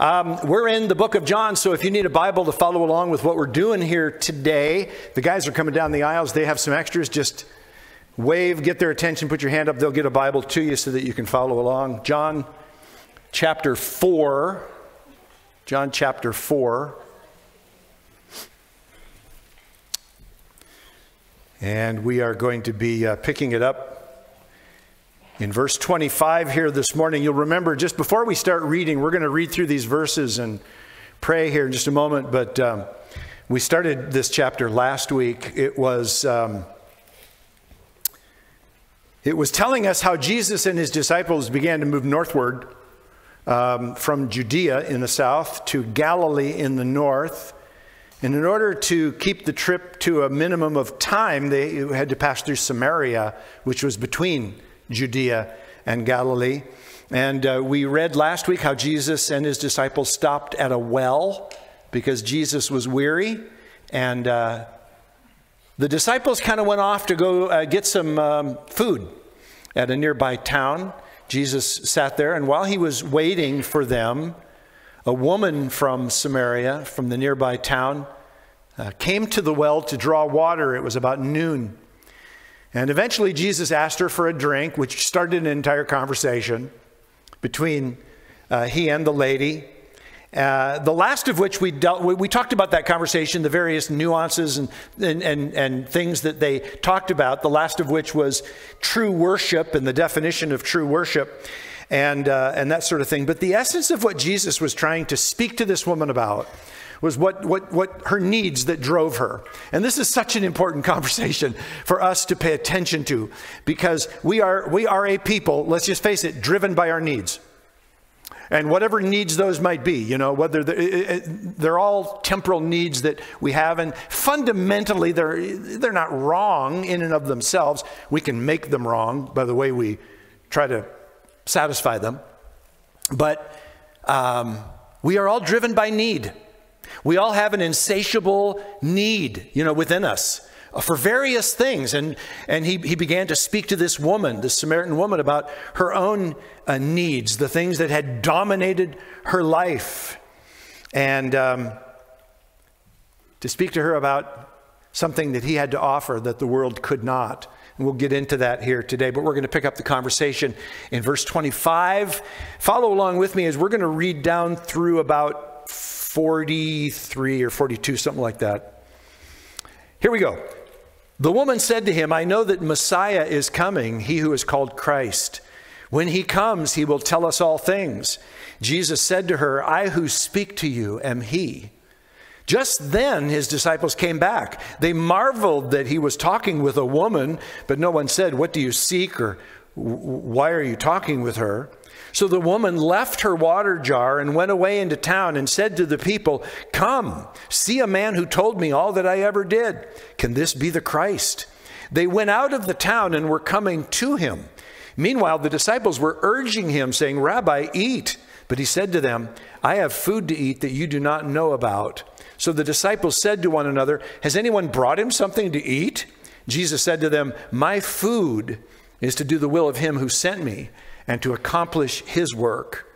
Um, we're in the book of John, so if you need a Bible to follow along with what we're doing here today, the guys are coming down the aisles. They have some extras. Just wave, get their attention, put your hand up. They'll get a Bible to you so that you can follow along. John chapter 4. John chapter 4. And we are going to be uh, picking it up in verse 25 here this morning, you'll remember just before we start reading, we're going to read through these verses and pray here in just a moment. But um, we started this chapter last week. It was. Um, it was telling us how Jesus and his disciples began to move northward um, from Judea in the south to Galilee in the north. And in order to keep the trip to a minimum of time, they had to pass through Samaria, which was between Judea and Galilee. And uh, we read last week how Jesus and his disciples stopped at a well because Jesus was weary. And uh, the disciples kind of went off to go uh, get some um, food at a nearby town. Jesus sat there, and while he was waiting for them, a woman from Samaria, from the nearby town, uh, came to the well to draw water. It was about noon. And eventually, Jesus asked her for a drink, which started an entire conversation between uh, he and the lady. Uh, the last of which we dealt we, we talked about that conversation, the various nuances and, and, and, and things that they talked about, the last of which was true worship and the definition of true worship and, uh, and that sort of thing. But the essence of what Jesus was trying to speak to this woman about was what, what, what her needs that drove her. And this is such an important conversation for us to pay attention to because we are, we are a people, let's just face it, driven by our needs. And whatever needs those might be, you know, whether they're, they're all temporal needs that we have, and fundamentally they're, they're not wrong in and of themselves. We can make them wrong by the way we try to satisfy them. But um, we are all driven by need. We all have an insatiable need, you know, within us for various things. And, and he, he began to speak to this woman, this Samaritan woman, about her own uh, needs, the things that had dominated her life. And um, to speak to her about something that he had to offer that the world could not. And we'll get into that here today, but we're going to pick up the conversation in verse 25. Follow along with me as we're going to read down through about 43 or 42, something like that. Here we go. The woman said to him, I know that Messiah is coming, he who is called Christ. When he comes, he will tell us all things. Jesus said to her, I who speak to you am he. Just then his disciples came back. They marveled that he was talking with a woman, but no one said, What do you seek? or Why are you talking with her? So the woman left her water jar and went away into town and said to the people, Come, see a man who told me all that I ever did. Can this be the Christ? They went out of the town and were coming to him. Meanwhile, the disciples were urging him, saying, Rabbi, eat. But he said to them, I have food to eat that you do not know about. So the disciples said to one another, Has anyone brought him something to eat? Jesus said to them, My food is to do the will of him who sent me and to accomplish his work.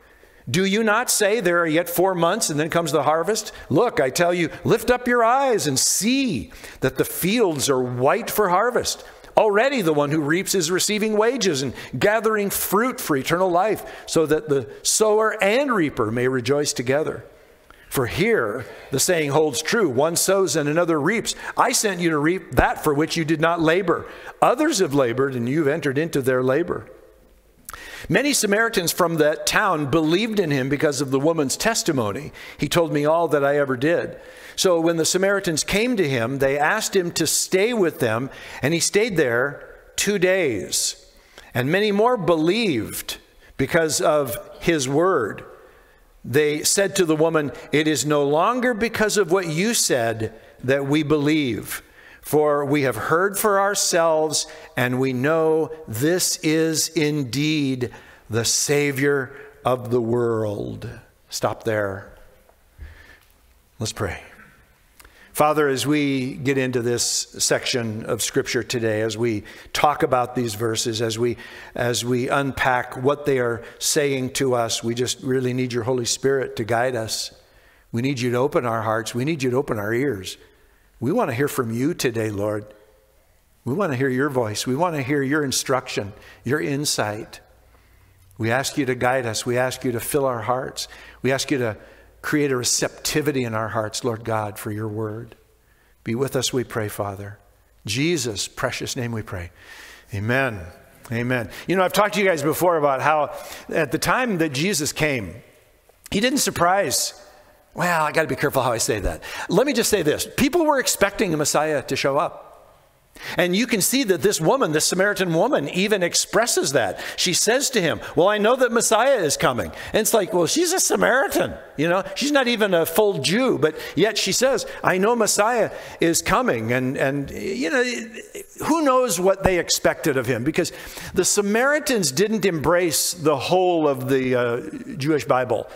Do you not say there are yet four months and then comes the harvest? Look, I tell you, lift up your eyes and see that the fields are white for harvest. Already the one who reaps is receiving wages and gathering fruit for eternal life, so that the sower and reaper may rejoice together. For here the saying holds true one sows and another reaps. I sent you to reap that for which you did not labor. Others have labored, and you've entered into their labor. Many Samaritans from that town believed in him because of the woman's testimony. He told me all that I ever did. So when the Samaritans came to him, they asked him to stay with them, and he stayed there two days. And many more believed because of his word. They said to the woman, It is no longer because of what you said that we believe for we have heard for ourselves, and we know this is indeed the Savior of the world. Stop there. Let's pray. Father, as we get into this section of Scripture today, as we talk about these verses, as we, as we unpack what they are saying to us, we just really need your Holy Spirit to guide us. We need you to open our hearts. We need you to open our ears. We want to hear from you today, Lord. We want to hear your voice. We want to hear your instruction, your insight. We ask you to guide us. We ask you to fill our hearts. We ask you to create a receptivity in our hearts, Lord God, for your word. Be with us, we pray, Father. Jesus' precious name we pray. Amen. Amen. You know, I've talked to you guys before about how at the time that Jesus came, he didn't surprise. Well, I got to be careful how I say that. Let me just say this people were expecting a Messiah to show up. And you can see that this woman, this Samaritan woman, even expresses that. She says to him, Well, I know that Messiah is coming. And it's like, Well, she's a Samaritan. You know, she's not even a full Jew, but yet she says, I know Messiah is coming. And, and you know, who knows what they expected of him? Because the Samaritans didn't embrace the whole of the uh, Jewish Bible.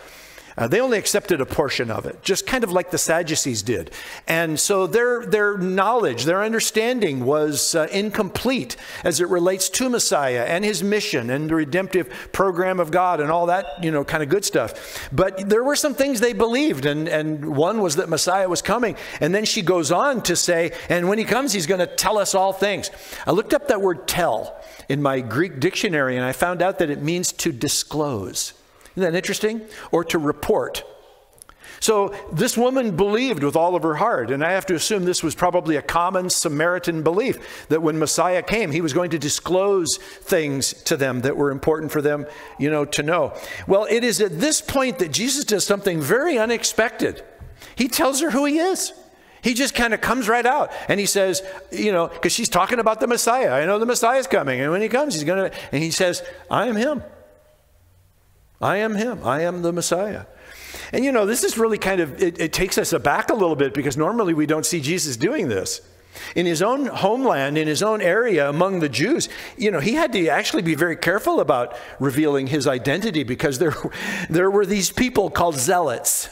Uh, they only accepted a portion of it, just kind of like the Sadducees did. And so their, their knowledge, their understanding was uh, incomplete as it relates to Messiah and his mission and the redemptive program of God and all that, you know, kind of good stuff. But there were some things they believed, and, and one was that Messiah was coming. And then she goes on to say, and when he comes, he's going to tell us all things. I looked up that word tell in my Greek dictionary, and I found out that it means to disclose. Isn't that interesting? Or to report. So this woman believed with all of her heart, and I have to assume this was probably a common Samaritan belief that when Messiah came, he was going to disclose things to them that were important for them, you know, to know. Well, it is at this point that Jesus does something very unexpected. He tells her who he is. He just kind of comes right out and he says, you know, because she's talking about the Messiah. I know the Messiah is coming, and when he comes, he's going to, and he says, I am him. I am him. I am the Messiah. And you know, this is really kind of, it, it, takes us aback a little bit because normally we don't see Jesus doing this. In his own homeland, in his own area among the Jews, you know, he had to actually be very careful about revealing his identity because there, there were these people called zealots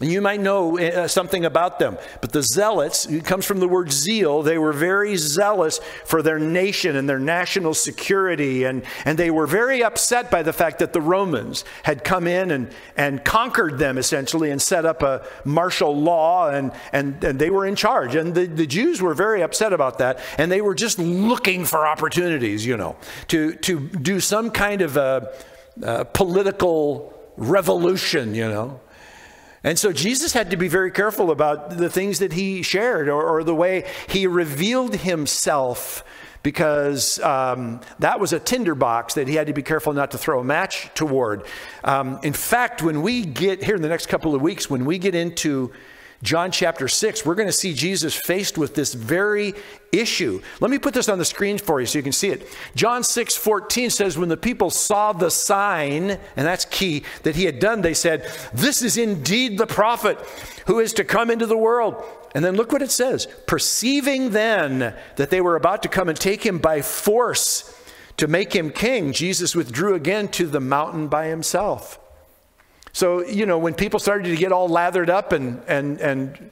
and you might know uh, something about them. But the zealots, it comes from the word zeal, they were very zealous for their nation and their national security. And, and they were very upset by the fact that the Romans had come in and, and conquered them essentially and set up a martial law and, and, and they were in charge. And the, the Jews were very upset about that. And they were just looking for opportunities, you know, to, to do some kind of a, a political revolution, you know. And so Jesus had to be very careful about the things that he shared or, or the way he revealed himself because um, that was a tinderbox that he had to be careful not to throw a match toward. Um, in fact, when we get here in the next couple of weeks, when we get into John chapter 6, we're going to see Jesus faced with this very issue. Let me put this on the screen for you so you can see it. John 6 14 says, When the people saw the sign, and that's key, that he had done, they said, This is indeed the prophet who is to come into the world. And then look what it says Perceiving then that they were about to come and take him by force to make him king, Jesus withdrew again to the mountain by himself. So, you know, when people started to get all lathered up and, and, and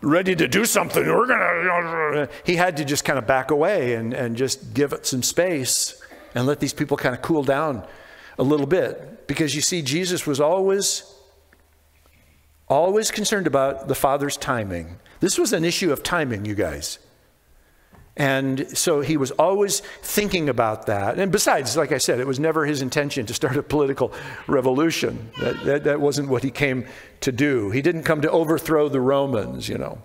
ready to do something, we're going to, he had to just kind of back away and, and just give it some space and let these people kind of cool down a little bit. Because you see, Jesus was always, always concerned about the Father's timing. This was an issue of timing, you guys. And so he was always thinking about that. And besides, like I said, it was never his intention to start a political revolution. That, that, that wasn't what he came to do. He didn't come to overthrow the Romans, you know.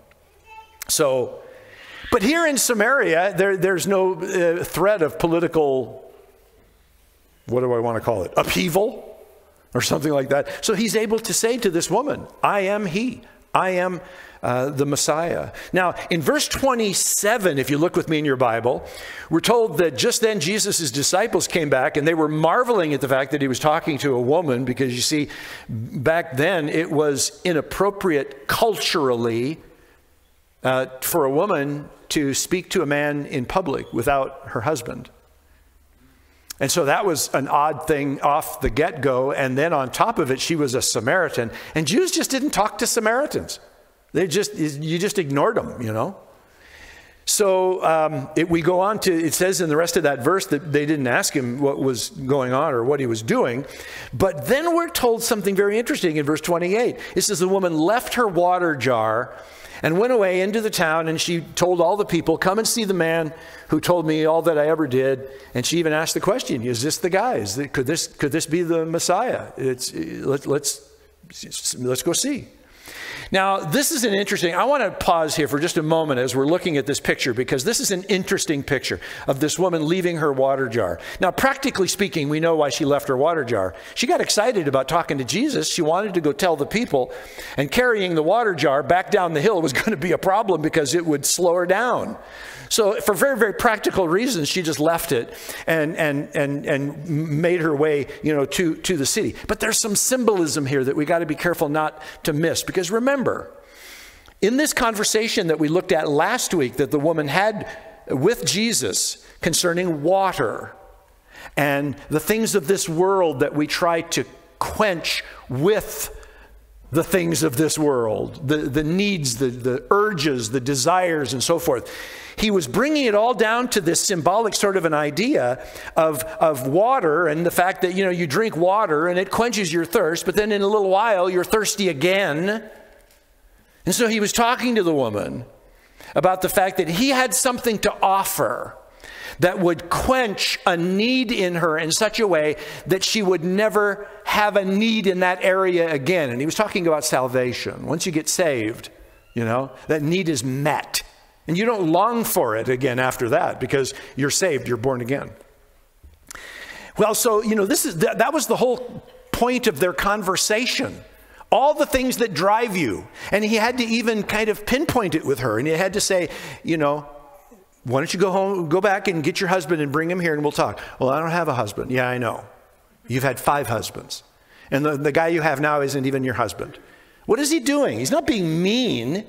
So, but here in Samaria, there, there's no uh, threat of political, what do I want to call it, upheaval or something like that. So he's able to say to this woman, I am he. I am uh, the Messiah. Now, in verse 27, if you look with me in your Bible, we're told that just then Jesus' disciples came back and they were marveling at the fact that he was talking to a woman because you see, back then it was inappropriate culturally uh, for a woman to speak to a man in public without her husband. And so that was an odd thing off the get go. And then on top of it, she was a Samaritan. And Jews just didn't talk to Samaritans. They just, you just ignored them, you know? So um, it, we go on to, it says in the rest of that verse that they didn't ask him what was going on or what he was doing. But then we're told something very interesting in verse 28. It says, The woman left her water jar and went away into the town, and she told all the people, Come and see the man who told me all that I ever did. And she even asked the question, Is this the guy? Is it, could, this, could this be the Messiah? It's, let, let's, let's go see. Now, this is an interesting, I want to pause here for just a moment as we're looking at this picture because this is an interesting picture of this woman leaving her water jar. Now, practically speaking, we know why she left her water jar. She got excited about talking to Jesus. She wanted to go tell the people, and carrying the water jar back down the hill was going to be a problem because it would slow her down. So, for very, very practical reasons, she just left it and, and, and, and made her way, you know, to, to the city. But there's some symbolism here that we got to be careful not to miss. Because remember, in this conversation that we looked at last week that the woman had with Jesus concerning water and the things of this world that we try to quench with the things of this world, the, the needs, the, the urges, the desires, and so forth he was bringing it all down to this symbolic sort of an idea of, of water and the fact that, you know, you drink water and it quenches your thirst, but then in a little while you're thirsty again. And so he was talking to the woman about the fact that he had something to offer that would quench a need in her in such a way that she would never have a need in that area again. And he was talking about salvation. Once you get saved, you know, that need is met. And you don't long for it again after that because you're saved, you're born again. Well, so, you know, this is that, that was the whole point of their conversation. All the things that drive you. And he had to even kind of pinpoint it with her. And he had to say, you know, why don't you go home, go back and get your husband and bring him here and we'll talk. Well, I don't have a husband. Yeah, I know. You've had five husbands. And the, the guy you have now isn't even your husband. What is he doing? He's not being mean.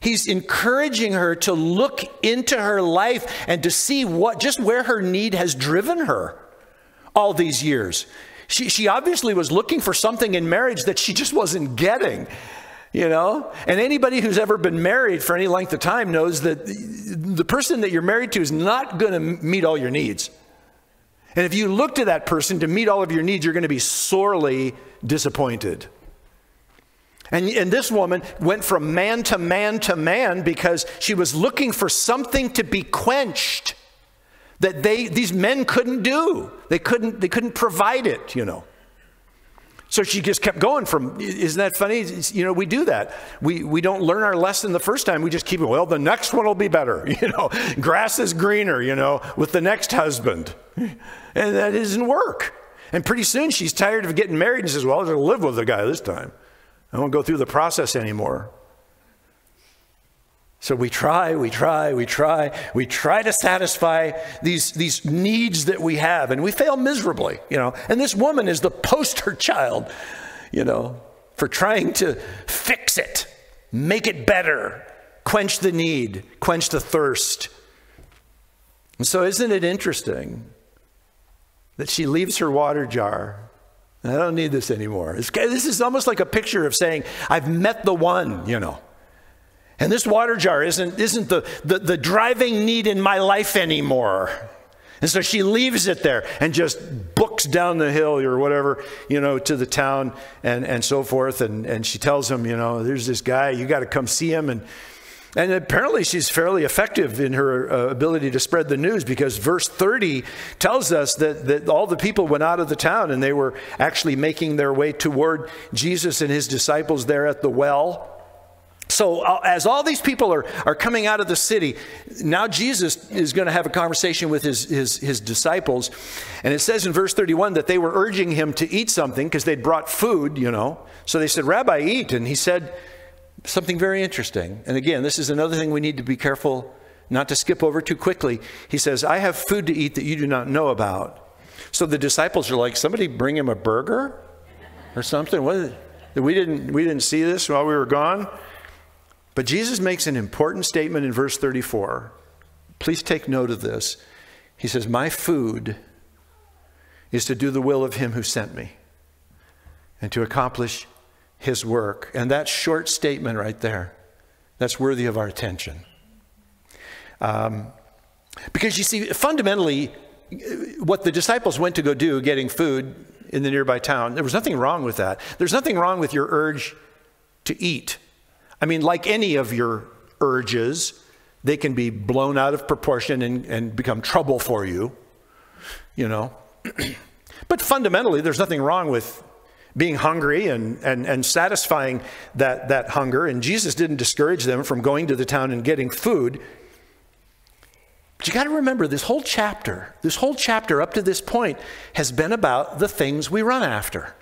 He's encouraging her to look into her life and to see what just where her need has driven her all these years. She, she obviously was looking for something in marriage that she just wasn't getting, you know? And anybody who's ever been married for any length of time knows that the person that you're married to is not going to meet all your needs. And if you look to that person to meet all of your needs, you're going to be sorely disappointed. And, and this woman went from man to man to man because she was looking for something to be quenched that they, these men couldn't do. They couldn't, they couldn't provide it, you know. So she just kept going from, isn't that funny? You know, we do that. We, we don't learn our lesson the first time. We just keep it, well, the next one will be better. You know, grass is greener, you know, with the next husband. And that doesn't work. And pretty soon she's tired of getting married and says, well, I'll just live with the guy this time. I won't go through the process anymore. So we try, we try, we try, we try to satisfy these, these needs that we have, and we fail miserably, you know. And this woman is the poster child, you know, for trying to fix it, make it better, quench the need, quench the thirst. And so, isn't it interesting that she leaves her water jar I don't need this anymore. It's, this is almost like a picture of saying, I've met the one, you know. And this water jar isn't, isn't the, the, the driving need in my life anymore. And so she leaves it there and just books down the hill or whatever, you know, to the town and, and so forth. And, and she tells him, you know, there's this guy, you got to come see him. And and apparently, she's fairly effective in her uh, ability to spread the news because verse 30 tells us that, that all the people went out of the town and they were actually making their way toward Jesus and his disciples there at the well. So, uh, as all these people are, are coming out of the city, now Jesus is going to have a conversation with his, his, his disciples. And it says in verse 31 that they were urging him to eat something because they'd brought food, you know. So they said, Rabbi, eat. And he said, something very interesting. And again, this is another thing we need to be careful not to skip over too quickly. He says, I have food to eat that you do not know about. So the disciples are like, somebody bring him a burger or something? What, we, didn't, we didn't see this while we were gone. But Jesus makes an important statement in verse 34. Please take note of this. He says, My food is to do the will of him who sent me and to accomplish his work. And that short statement right there that's worthy of our attention. Um, because you see, fundamentally, what the disciples went to go do, getting food in the nearby town, there was nothing wrong with that. There's nothing wrong with your urge to eat. I mean, like any of your urges, they can be blown out of proportion and, and become trouble for you, you know. but fundamentally, there's nothing wrong with being hungry and, and, and satisfying that, that hunger. And Jesus didn't discourage them from going to the town and getting food. But you got to remember this whole chapter, this whole chapter up to this point has been about the things we run after.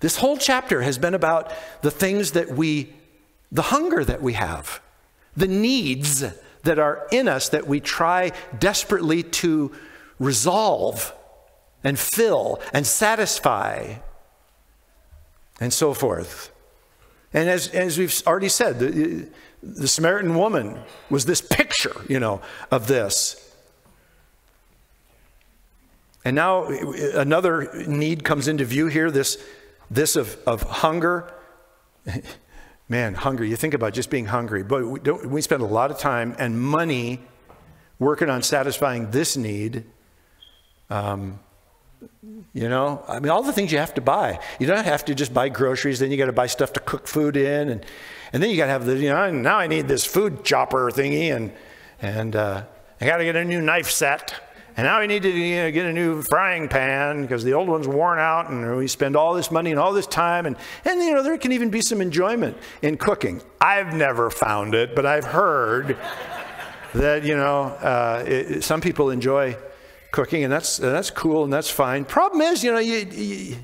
This whole chapter has been about the things that we, the hunger that we have, the needs that are in us that we try desperately to resolve and fill and satisfy and so forth. And as, as we've already said, the, the Samaritan woman was this picture, you know, of this. And now uh, another need comes into view here this, this of, of hunger. Man, hunger, you think about just being hungry. But we, we spend a lot of time and money working on satisfying this need. Um, you know, I mean, all the things you have to buy. You don't have to just buy groceries, then you got to buy stuff to cook food in. And, and then you got to have the, you know, now I need this food chopper thingy, and, and uh, I got to get a new knife set. And now we need to you know, get a new frying pan because the old one's worn out, and we spend all this money and all this time. And, and, you know, there can even be some enjoyment in cooking. I've never found it, but I've heard that, you know, uh, it, some people enjoy cooking, and that's, and that's cool and that's fine. Problem is, you know, you, you,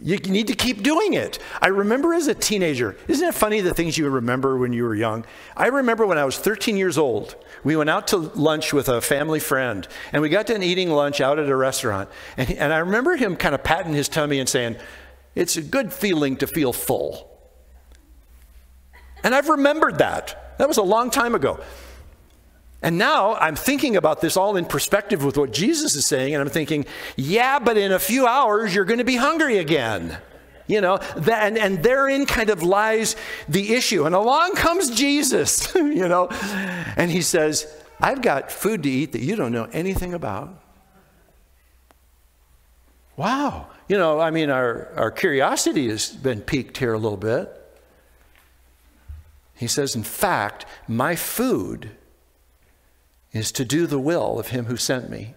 you need to keep doing it. I remember as a teenager, isn't it funny the things you remember when you were young? I remember when I was 13 years old, we went out to lunch with a family friend, and we got done eating lunch out at a restaurant. And, and I remember him kind of patting his tummy and saying, It's a good feeling to feel full. And I've remembered that. That was a long time ago. And now I'm thinking about this all in perspective with what Jesus is saying, and I'm thinking, yeah, but in a few hours you're going to be hungry again. You know, that, and, and therein kind of lies the issue. And along comes Jesus, you know, and he says, I've got food to eat that you don't know anything about. Wow. You know, I mean, our, our curiosity has been piqued here a little bit. He says, in fact, my food is to do the will of him who sent me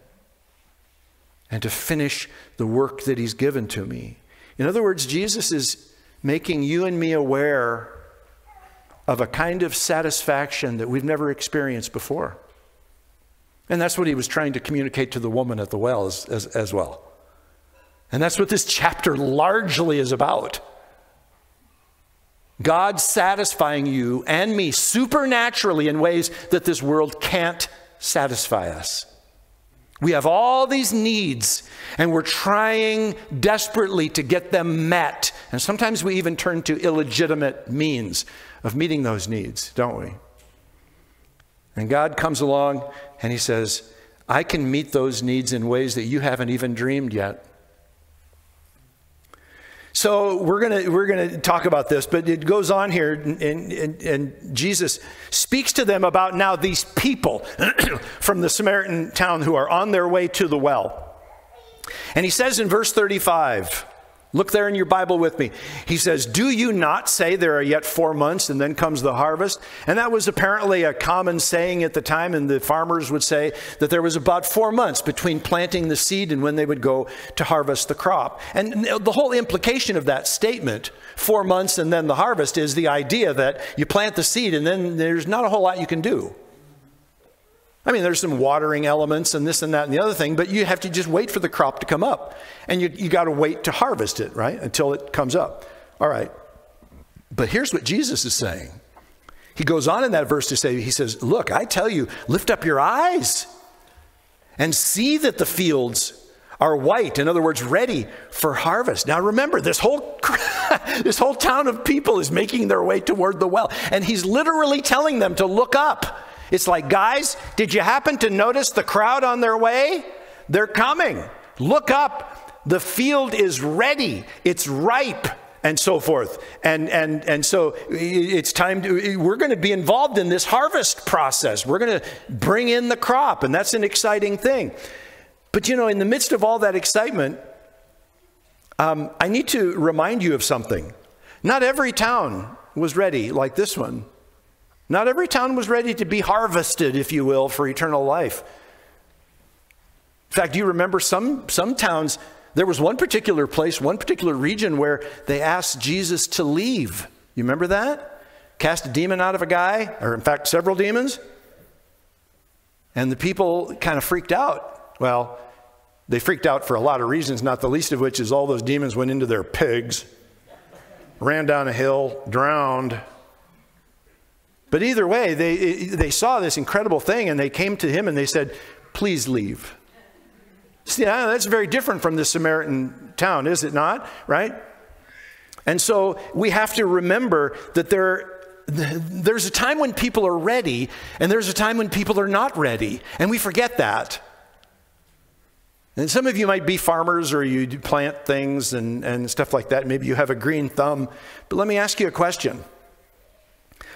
and to finish the work that he's given to me. In other words, Jesus is making you and me aware of a kind of satisfaction that we've never experienced before. And that's what he was trying to communicate to the woman at the well as, as, as well. And that's what this chapter largely is about. God satisfying you and me supernaturally in ways that this world can't satisfy us. We have all these needs, and we're trying desperately to get them met. And sometimes we even turn to illegitimate means of meeting those needs, don't we? And God comes along and He says, I can meet those needs in ways that you haven't even dreamed yet. So we're gonna we're gonna talk about this, but it goes on here, and, and, and Jesus speaks to them about now these people from the Samaritan town who are on their way to the well, and he says in verse thirty-five. Look there in your Bible with me. He says, Do you not say there are yet four months and then comes the harvest? And that was apparently a common saying at the time, and the farmers would say that there was about four months between planting the seed and when they would go to harvest the crop. And the whole implication of that statement, four months and then the harvest, is the idea that you plant the seed and then there's not a whole lot you can do. I mean, there's some watering elements and this and that and the other thing, but you have to just wait for the crop to come up. And you, you got to wait to harvest it, right? Until it comes up. All right. But here's what Jesus is saying. He goes on in that verse to say, He says, Look, I tell you, lift up your eyes and see that the fields are white. In other words, ready for harvest. Now remember, this whole, this whole town of people is making their way toward the well. And He's literally telling them to look up it's like, guys, did you happen to notice the crowd on their way? They're coming. Look up. The field is ready, it's ripe. and so forth. And, and, and so it's time to, we're going to be involved in this harvest process. We're going to bring in the crop, and that's an exciting thing. But you know, in the midst of all that excitement, um, I need to remind you of something. Not every town was ready like this one. Not every town was ready to be harvested, if you will, for eternal life. In fact, do you remember some, some towns there was one particular place, one particular region where they asked Jesus to leave. You remember that? Cast a demon out of a guy, or in fact, several demons. And the people kind of freaked out. Well, they freaked out for a lot of reasons, not the least of which is all those demons went into their pigs, ran down a hill, drowned. But either way, they, they saw this incredible thing and they came to him and they said, Please leave. See, that's very different from the Samaritan town, is it not? Right? And so we have to remember that there, there's a time when people are ready, and there's a time when people are not ready. And we forget that. And some of you might be farmers or you plant things and, and stuff like that. Maybe you have a green thumb. But let me ask you a question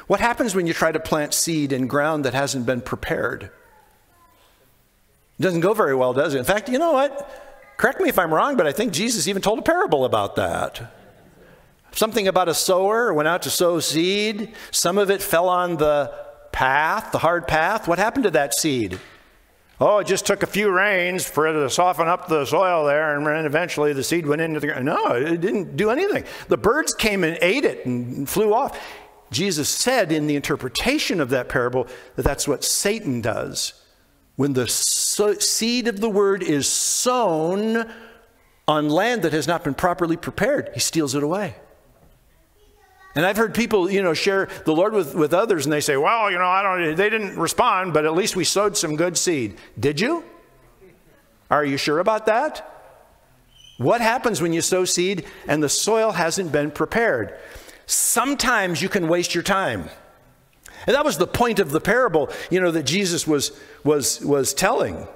What happens when you try to plant seed in ground that hasn't been prepared? It doesn't go very well, does it? In fact, you know what? Correct me if I'm wrong, but I think Jesus even told a parable about that. Something about a sower went out to sow seed. Some of it fell on the path, the hard path. What happened to that seed? Oh, it just took a few rains for it to soften up the soil there, and then eventually the seed went into the ground. No, it didn't do anything. The birds came and ate it and flew off. Jesus said in the interpretation of that parable that that's what Satan does. When the so seed of the word is sown on land that has not been properly prepared, he steals it away. And I've heard people, you know, share the Lord with, with others, and they say, well, you know, I don't, they didn't respond, but at least we sowed some good seed. Did you? Are you sure about that? What happens when you sow seed and the soil hasn't been prepared? Sometimes you can waste your time. And that was the point of the parable, you know, that Jesus was, was, was telling.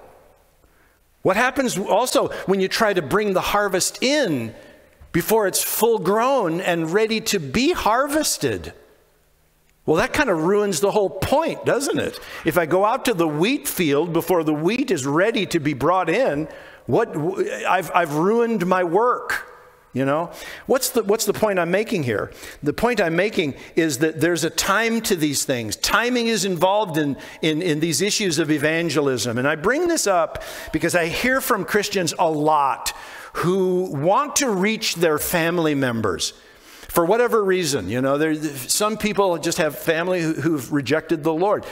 What happens also when you try to bring the harvest in before it's full grown and ready to be harvested? Well, that kind of ruins the whole point, doesn't it? If I go out to the wheat field before the wheat is ready to be brought in, what I've, I've ruined my work. You know? What's the, what's the point I'm making here? The point I'm making is that there's a time to these things. Timing is involved in, in, in these issues of evangelism. And I bring this up because I hear from Christians a lot who want to reach their family members for whatever reason. You know, there, some people just have family who, who've rejected the Lord.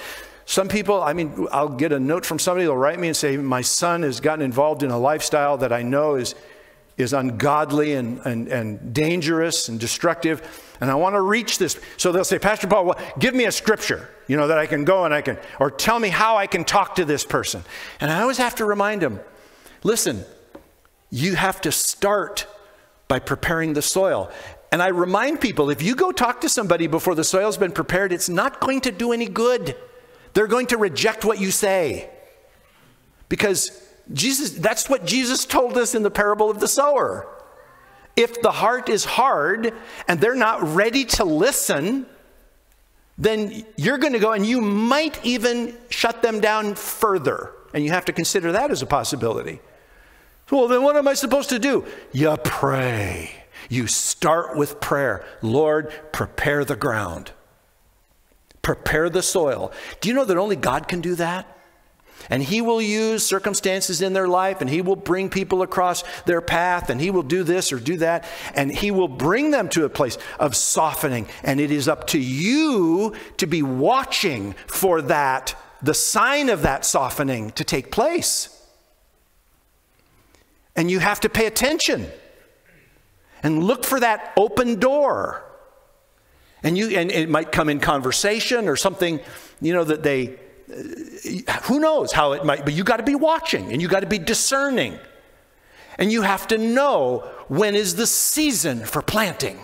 Some people, I mean, I'll get a note from somebody, they'll write me and say, My son has gotten involved in a lifestyle that I know is is ungodly and, and, and dangerous and destructive. And I want to reach this. So they'll say, Pastor Paul, well, give me a scripture, you know, that I can go and I can, or tell me how I can talk to this person. And I always have to remind them listen, you have to start by preparing the soil. And I remind people if you go talk to somebody before the soil's been prepared, it's not going to do any good. They're going to reject what you say. Because Jesus, that's what Jesus told us in the parable of the sower. If the heart is hard and they're not ready to listen, then you're going to go and you might even shut them down further. And you have to consider that as a possibility. Well, then what am I supposed to do? You pray. You start with prayer. Lord, prepare the ground, prepare the soil. Do you know that only God can do that? And He will use circumstances in their life and He will bring people across their path and He will do this or do that and He will bring them to a place of softening. And it is up to you to be watching for that, the sign of that softening to take place. And you have to pay attention and look for that open door. And you and it might come in conversation or something, you know, that they who knows how it might, but you got to be watching and you got to be discerning. And you have to know when is the season for planting.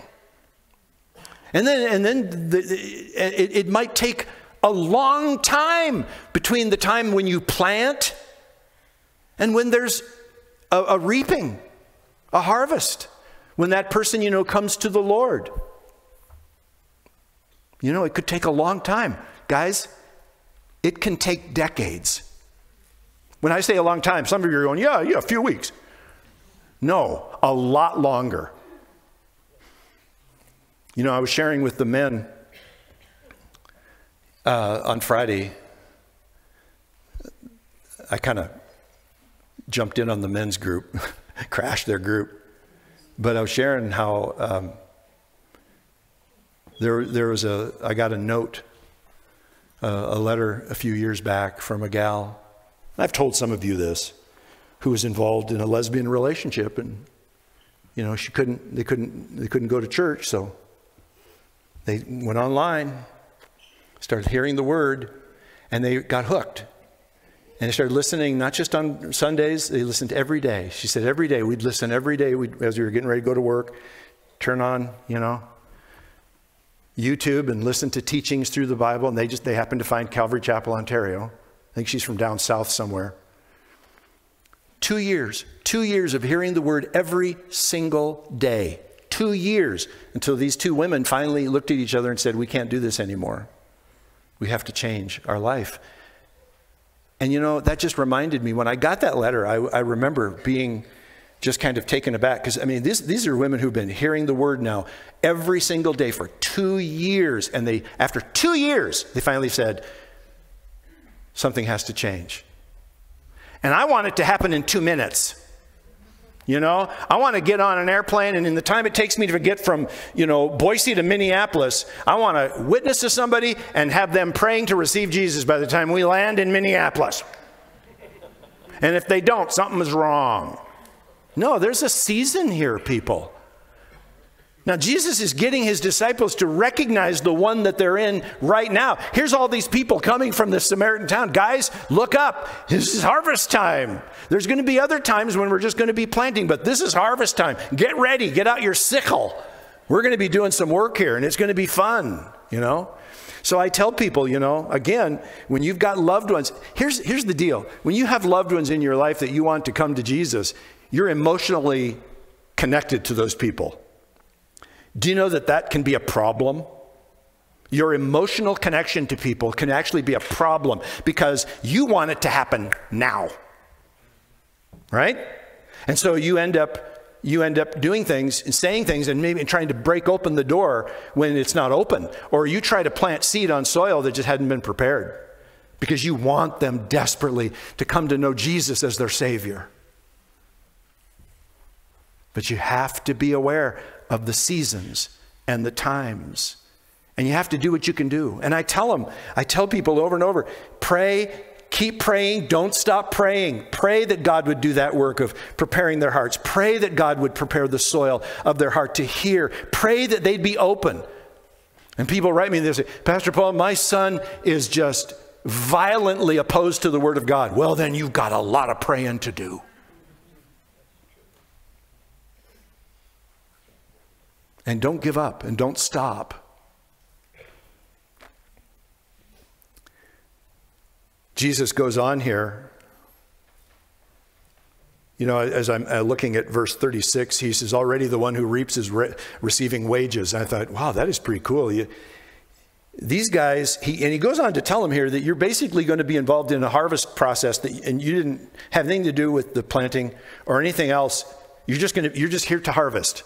And then, and then the, it, it might take a long time between the time when you plant and when there's a, a reaping, a harvest. when that person, you know, comes to the Lord. You know, it could take a long time. Guys, it can take decades. When I say a long time, some of you are going, yeah, yeah, a few weeks. No, a lot longer. You know, I was sharing with the men uh, on Friday. I kind of jumped in on the men's group, crashed their group. But I was sharing how um, there, there was a, I got a note, uh, a letter a few years back from a gal. I've told some of you this, who was involved in a lesbian relationship, and you know she couldn't, they couldn't, they couldn't go to church, so they went online, started hearing the word, and they got hooked. And they started listening not just on Sundays, they listened every day. She said every day, we'd listen every day we'd, as we were getting ready to go to work, turn on, you know, YouTube and listen to teachings through the Bible. And they just, they happen to find Calvary Chapel, Ontario. I think she's from down south somewhere. Two years, two years of hearing the word every single day. Two years until these two women finally looked at each other and said, We can't do this anymore. We have to change our life. And you know, that just reminded me when I got that letter, I, I remember being just kind of taken aback because I mean, this, these are women who've been hearing the word now every single day for two years. And they, after two years, they finally said, something has to change. And I want it to happen in two minutes. You know, I want to get on an airplane, and in the time it takes me to get from, you know, Boise to Minneapolis, I want to witness to somebody and have them praying to receive Jesus by the time we land in Minneapolis. And if they don't, something is wrong. No, there's a season here, people. Now, Jesus is getting his disciples to recognize the one that they're in right now. Here's all these people coming from the Samaritan town. Guys, look up. This is harvest time. There's going to be other times when we're just going to be planting, but this is harvest time. Get ready, get out your sickle. We're going to be doing some work here, and it's going to be fun, you know? So I tell people, you know, again, when you've got loved ones, here's, here's the deal. When you have loved ones in your life that you want to come to Jesus, you're emotionally connected to those people. Do you know that that can be a problem? Your emotional connection to people can actually be a problem because you want it to happen now. Right? And so you end up you end up doing things and saying things and maybe trying to break open the door when it's not open or you try to plant seed on soil that just hadn't been prepared because you want them desperately to come to know Jesus as their savior. But you have to be aware of the seasons and the times. And you have to do what you can do. And I tell them, I tell people over and over pray, keep praying, don't stop praying. Pray that God would do that work of preparing their hearts. Pray that God would prepare the soil of their heart to hear. Pray that they'd be open. And people write me and they say, Pastor Paul, my son is just violently opposed to the Word of God. Well, then you've got a lot of praying to do. And don't give up and don't stop. Jesus goes on here. You know, as I'm uh, looking at verse 36, he says, Already the one who reaps is re- receiving wages. And I thought, wow, that is pretty cool. You, these guys, he, and he goes on to tell them here that you're basically going to be involved in a harvest process that, and you didn't have anything to do with the planting or anything else. You're just, going to, you're just here to harvest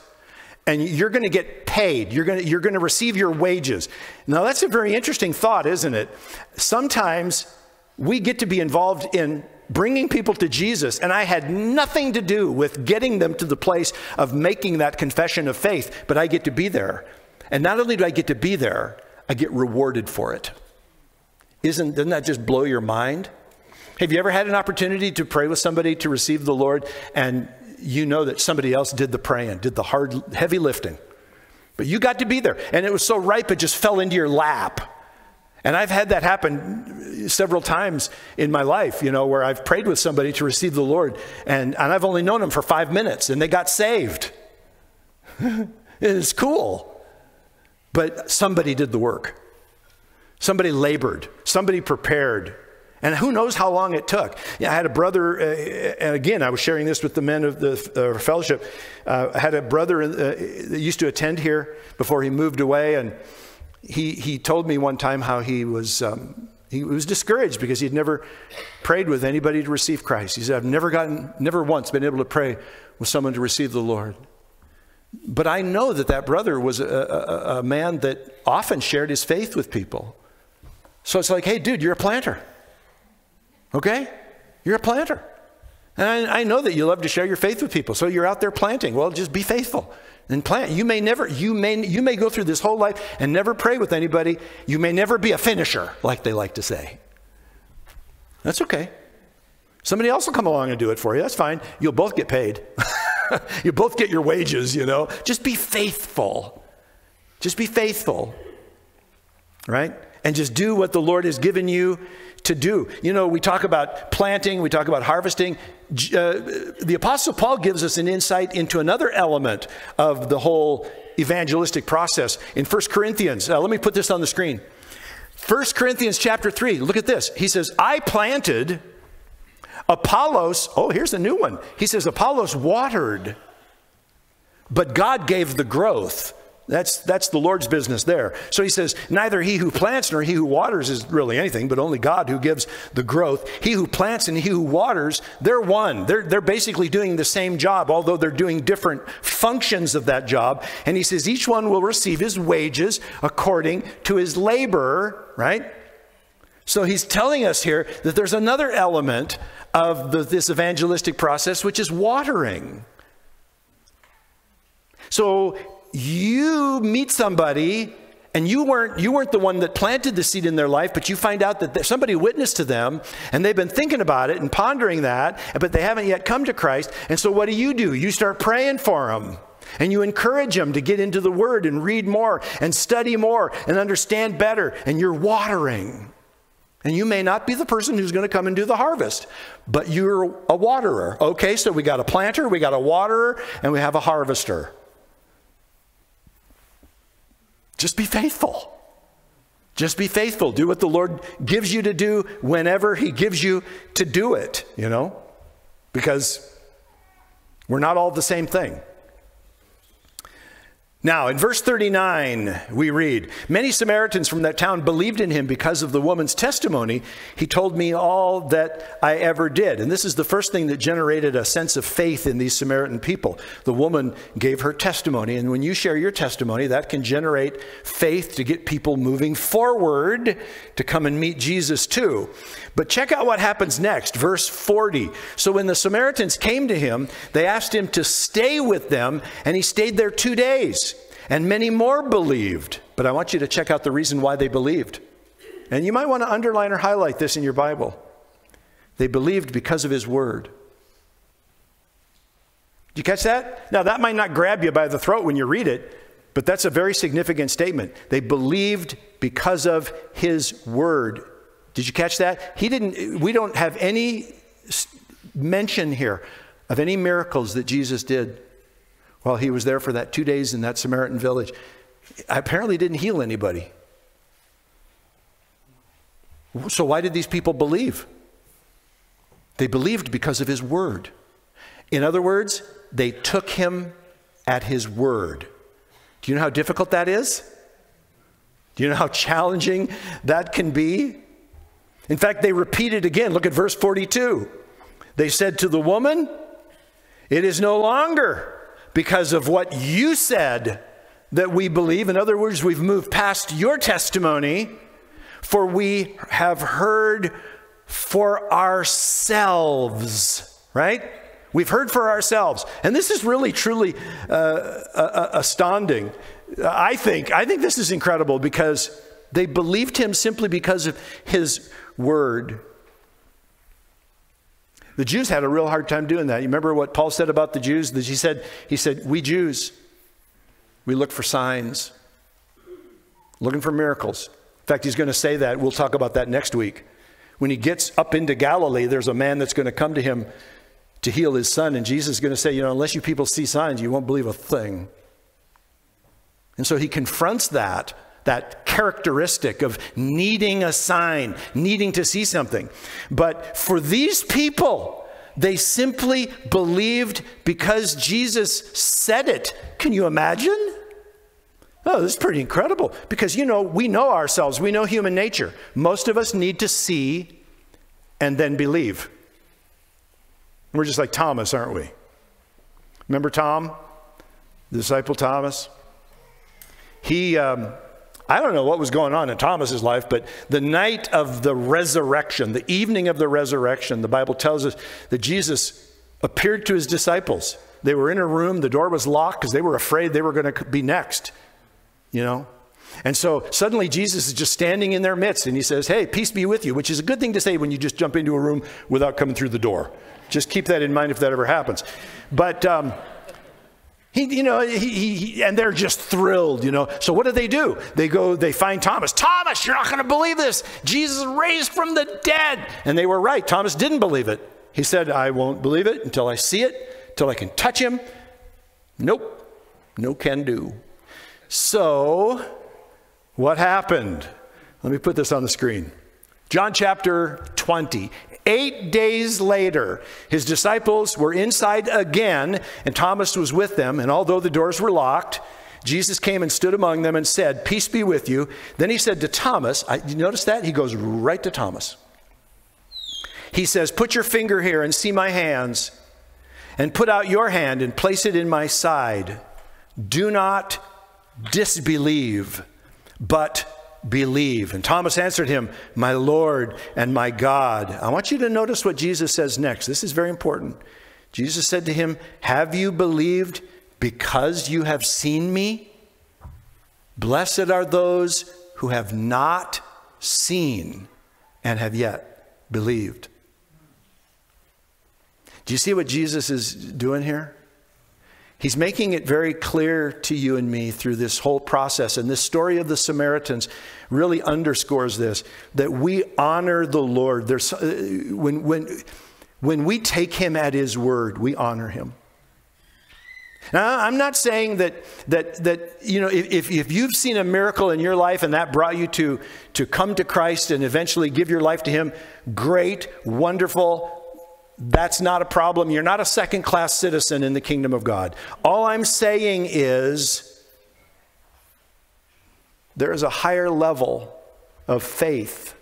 and you're going to get paid. You're going to, you're going to receive your wages. Now, that's a very interesting thought, isn't it? Sometimes we get to be involved in bringing people to Jesus, and I had nothing to do with getting them to the place of making that confession of faith, but I get to be there. And not only do I get to be there, I get rewarded for it. Isn't, doesn't that just blow your mind? Have you ever had an opportunity to pray with somebody to receive the Lord and you know that somebody else did the praying, did the hard, heavy lifting. But you got to be there. And it was so ripe, it just fell into your lap. And I've had that happen several times in my life, you know, where I've prayed with somebody to receive the Lord, and, and I've only known them for five minutes, and they got saved. it's cool. But somebody did the work. Somebody labored. Somebody prepared. And who knows how long it took. Yeah, I had a brother, uh, and again, I was sharing this with the men of the uh, fellowship. Uh, I had a brother uh, that used to attend here before he moved away, and he, he told me one time how he was, um, he was discouraged because he'd never prayed with anybody to receive Christ. He said, I've never gotten, never once been able to pray with someone to receive the Lord. But I know that that brother was a, a, a man that often shared his faith with people. So it's like, hey, dude, you're a planter. Okay? You're a planter. And I, I, know that you love to share your faith with people. So you're out there planting. Well, just be faithful and plant. You may never, you may, you may go through this whole life and never pray with anybody. You may never be a finisher, like they like to say. That's okay. Somebody else will come along and do it for you. That's fine. You'll both get paid. you both get your wages, you know. Just be faithful. Just be faithful. Right? And just do what the Lord has given you to do. You know, we talk about planting, we talk about harvesting. Uh, the Apostle Paul gives us an insight into another element of the whole evangelistic process in 1 Corinthians. Uh, let me put this on the screen. 1 Corinthians chapter 3, look at this. He says, I planted, Apollos, oh, here's a new one. He says, Apollos watered, but God gave the growth. That's, that's the Lord's business there. So he says, Neither he who plants nor he who waters is really anything, but only God who gives the growth. He who plants and he who waters, they're one. They're, they're basically doing the same job, although they're doing different functions of that job. And he says, Each one will receive his wages according to his labor, right? So he's telling us here that there's another element of the, this evangelistic process, which is watering. So you meet somebody and you weren't you weren't the one that planted the seed in their life but you find out that somebody witnessed to them and they've been thinking about it and pondering that but they haven't yet come to christ and so what do you do you start praying for them and you encourage them to get into the word and read more and study more and understand better and you're watering and you may not be the person who's going to come and do the harvest, but you're a waterer. Okay, so we got a planter, we got a waterer, and we have a harvester. Just be faithful. Just be faithful. Do what the Lord gives you to do whenever He gives you to do it, you know? Because we're not all the same thing. Now, in verse 39, we read Many Samaritans from that town believed in him because of the woman's testimony. He told me all that I ever did. And this is the first thing that generated a sense of faith in these Samaritan people. The woman gave her testimony. And when you share your testimony, that can generate faith to get people moving forward to come and meet Jesus too. But check out what happens next, verse 40. So when the Samaritans came to him, they asked him to stay with them, and he stayed there two days and many more believed. But I want you to check out the reason why they believed. And you might want to underline or highlight this in your Bible. They believed because of his word. Did you catch that? Now, that might not grab you by the throat when you read it, but that's a very significant statement. They believed because of his word. Did you catch that? He didn't, we don't have any mention here of any miracles that Jesus did while he was there for that two days in that Samaritan village. Apparently didn't heal anybody. So why did these people believe? They believed because of his word. In other words, they took him at his word. Do you know how difficult that is? Do you know how challenging that can be? In fact, they repeat it again. Look at verse 42. They said to the woman, It is no longer because of what you said that we believe. In other words, we've moved past your testimony, for we have heard for ourselves, right? We've heard for ourselves. And this is really, truly uh, uh, astounding. I think, I think this is incredible because they believed him simply because of his word. The Jews had a real hard time doing that. You remember what Paul said about the Jews? He said, he said, We Jews, we look for signs, looking for miracles. In fact, he's going to say that. We'll talk about that next week. When he gets up into Galilee, there's a man that's going to come to him to heal his son, and Jesus is going to say, You know, unless you people see signs, you won't believe a thing. And so he confronts that that characteristic of needing a sign, needing to see something. But for these people, they simply believed because Jesus said it. Can you imagine? Oh, this is pretty incredible because, you know, we know ourselves, we know human nature. Most of us need to see and then believe. We're just like Thomas, aren't we? Remember Tom, the disciple Thomas? He, um, I don't know what was going on in Thomas's life, but the night of the resurrection, the evening of the resurrection, the Bible tells us that Jesus appeared to his disciples. They were in a room, the door was locked because they were afraid they were going to be next, you know? And so suddenly Jesus is just standing in their midst and he says, Hey, peace be with you, which is a good thing to say when you just jump into a room without coming through the door. Just keep that in mind if that ever happens. But, um, he, you know, he, he, and they're just thrilled, you know. So what do they do? They go, they find Thomas. Thomas, you're not going to believe this. Jesus raised from the dead. And they were right. Thomas didn't believe it. He said, I won't believe it until I see it, until I can touch him. Nope. No can do. So, what happened? Let me put this on the screen. John chapter 20. Eight days later, his disciples were inside again, and Thomas was with them. And although the doors were locked, Jesus came and stood among them and said, Peace be with you. Then he said to Thomas, I, you notice that? He goes right to Thomas. He says, Put your finger here and see my hands, and put out your hand and place it in my side. Do not disbelieve, but believe. And Thomas answered him, My Lord and my God. I want you to notice what Jesus says next. This is very important. Jesus said to him, Have you believed because you have seen me? Blessed are those who have not seen and have yet believed. Do you see what Jesus is doing here? He's making it very clear to you and me through this whole process. And this story of the Samaritans really underscores this that we honor the Lord. There's, uh, when, when, when we take him at his word, we honor him. Now, I'm not saying that, that, that you know, if, if you've seen a miracle in your life and that brought you to, to come to Christ and eventually give your life to him, great, wonderful, that's not a problem. You're not a second class citizen in the kingdom of God. All I'm saying is there is a higher level of faith.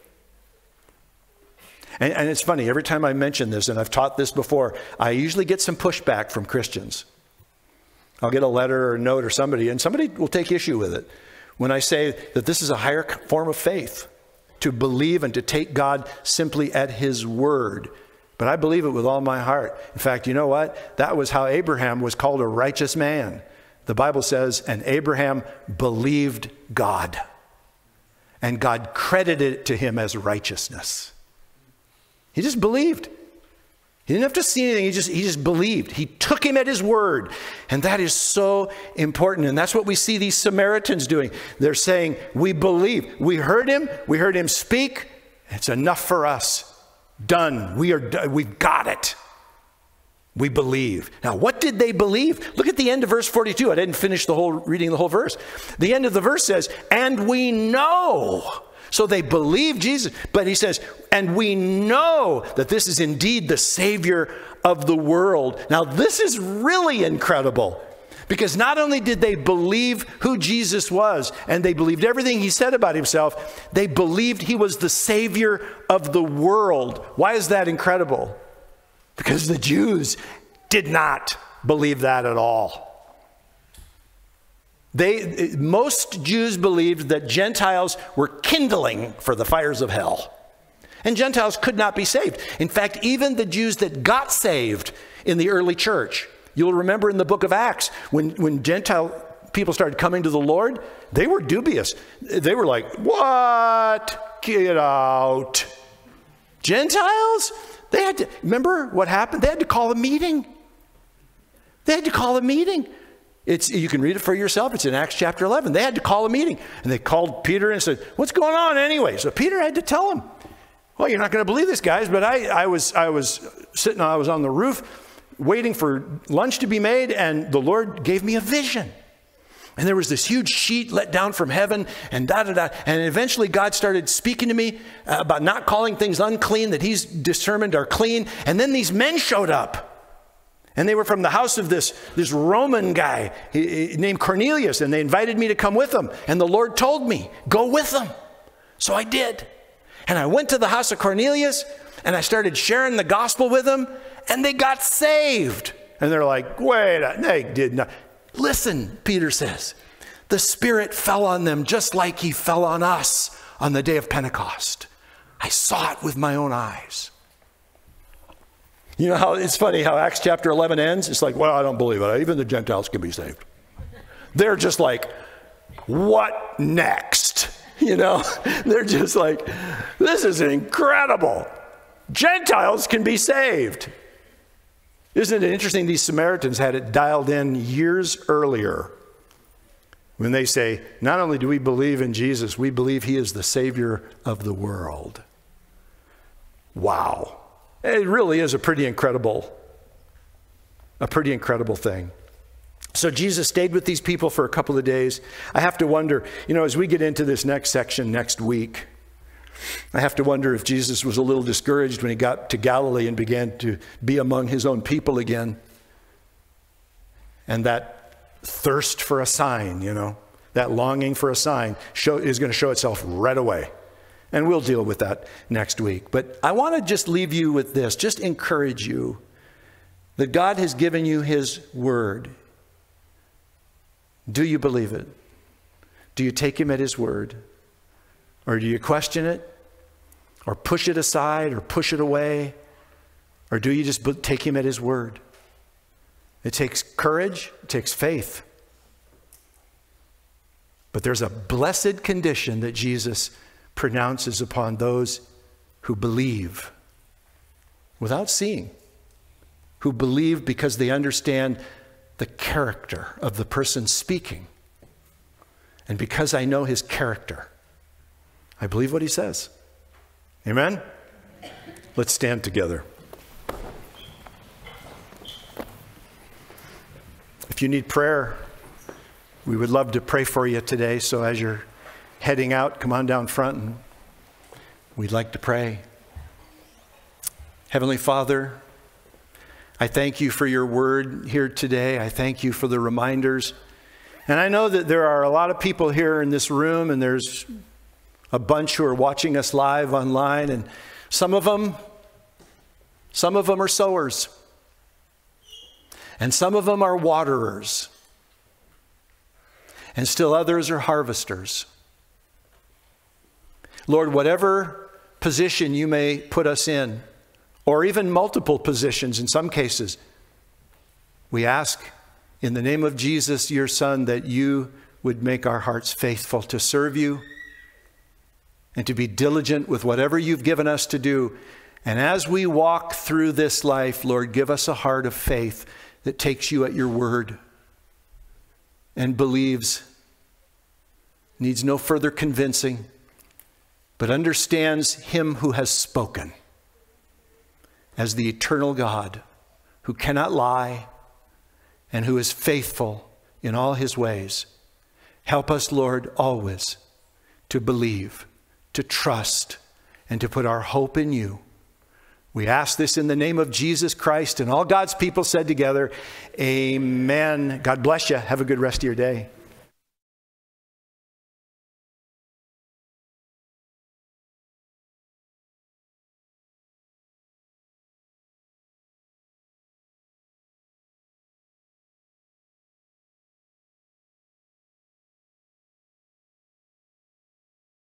And, and, it's funny, every time I mention this, and I've taught this before, I usually get some pushback from Christians. I'll get a letter or a note or somebody, and somebody will take issue with it when I say that this is a higher form of faith to believe and to take God simply at His word but I believe it with all my heart. In fact, you know what? That was how Abraham was called a righteous man. The Bible says, and Abraham believed God, and God credited it to him as righteousness. He just believed. He didn't have to see anything, he just, he just believed. He took him at his word. And that is so important. And that's what we see these Samaritans doing. They're saying, We believe. We heard him, we heard him speak. It's enough for us. Done. We are we've got it. We believe. Now, what did they believe? Look at the end of verse 42. I didn't finish the whole reading the whole verse. The end of the verse says, "And we know." So they believe Jesus, but he says, "And we know that this is indeed the savior of the world." Now, this is really incredible. Because not only did they believe who Jesus was and they believed everything he said about himself, they believed he was the Savior of the world. Why is that incredible? Because the Jews did not believe that at all. They, most Jews believed that Gentiles were kindling for the fires of hell. And Gentiles could not be saved. In fact, even the Jews that got saved in the early church, You'll remember in the book of Acts when, when Gentile people started coming to the Lord, they were dubious. They were like, What? Get out. Gentiles? They had to, remember what happened? They had to call a meeting. They had to call a meeting. It's, you can read it for yourself. It's in Acts chapter 11. They had to call a meeting. And they called Peter and said, What's going on anyway? So Peter had to tell them, Well, you're not going to believe this, guys, but I, I, was, I was sitting, I was on the roof waiting for lunch to be made, and the Lord gave me a vision. And there was this huge sheet let down from heaven, and da da da. And eventually, God started speaking to me about not calling things unclean that He's determined are clean. And then these men showed up. And they were from the house of this, this Roman guy named Cornelius, and they invited me to come with them. And the Lord told me, Go with them. So I did. And I went to the house of Cornelius, and I started sharing the gospel with them, and they got saved. And they're like, Wait, they did not. Listen, Peter says, the Spirit fell on them just like He fell on us on the day of Pentecost. I saw it with my own eyes. You know how it's funny how Acts chapter 11 ends? It's like, well, I don't believe it. Even the Gentiles can be saved. They're just like, what next? You know, they're just like, this is incredible. Gentiles can be saved. Isn't it interesting? These Samaritans had it dialed in years earlier when they say, Not only do we believe in Jesus, we believe he is the Savior of the world. Wow. It really is a pretty incredible, a pretty incredible thing. So Jesus stayed with these people for a couple of days. I have to wonder, you know, as we get into this next section next week, I have to wonder if Jesus was a little discouraged when he got to Galilee and began to be among his own people again. And that thirst for a sign, you know, that longing for a sign show, is going to show itself right away. And we'll deal with that next week. But I want to just leave you with this, just encourage you that God has given you his word. Do you believe it? Do you take him at his word? Or do you question it? Or push it aside or push it away? Or do you just take him at his word? It takes courage, it takes faith. But there's a blessed condition that Jesus pronounces upon those who believe without seeing, who believe because they understand the character of the person speaking. And because I know his character, I believe what he says. Amen? Let's stand together. If you need prayer, we would love to pray for you today. So as you're heading out, come on down front and we'd like to pray. Heavenly Father, I thank you for your word here today. I thank you for the reminders. And I know that there are a lot of people here in this room, and there's a bunch who are watching us live online, and some of them, some of them are sowers, and some of them are waterers, and still others are harvesters. Lord, whatever position you may put us in, or even multiple positions in some cases, we ask in the name of Jesus, your Son, that you would make our hearts faithful to serve you and to be diligent with whatever you've given us to do. And as we walk through this life, Lord, give us a heart of faith that takes you at your word and believes, needs no further convincing, but understands him who has spoken as the eternal God who cannot lie and who is faithful in all his ways. Help us, Lord, always to believe to trust, and to put our hope in you. We ask this in the name of Jesus Christ, and all God's people said together, Amen. God bless you. Have a good rest of your day.